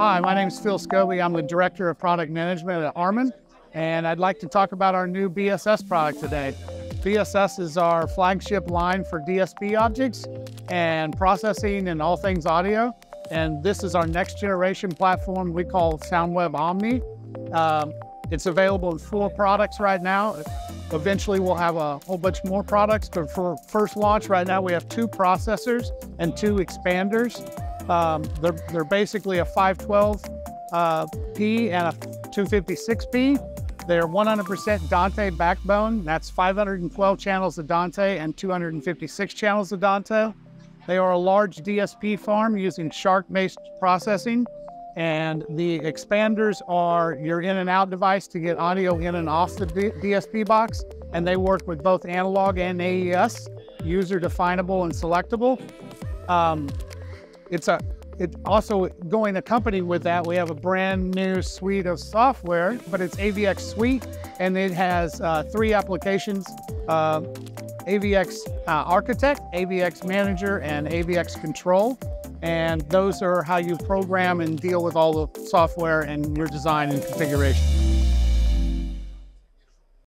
Hi, my name is Phil Scobee. I'm the Director of Product Management at Harman, and I'd like to talk about our new BSS product today. BSS is our flagship line for DSP objects and processing and all things audio. And this is our next generation platform we call SoundWeb Omni. Um, it's available in four products right now. Eventually we'll have a whole bunch more products, but for first launch right now we have two processors and two expanders. Um, they're, they're basically a 512p uh, and a 256p. They're 100% Dante backbone. That's 512 channels of Dante and 256 channels of Dante. They are a large DSP farm using SHARC-based processing. And the expanders are your in and out device to get audio in and off the DSP box. And they work with both analog and AES, user definable and selectable. Um, it's a it also going accompanied with that, we have a brand new suite of software, but it's AVX Suite, and it has uh, three applications, uh, AVX uh, Architect, AVX Manager, and AVX Control. And those are how you program and deal with all the software and your design and configuration.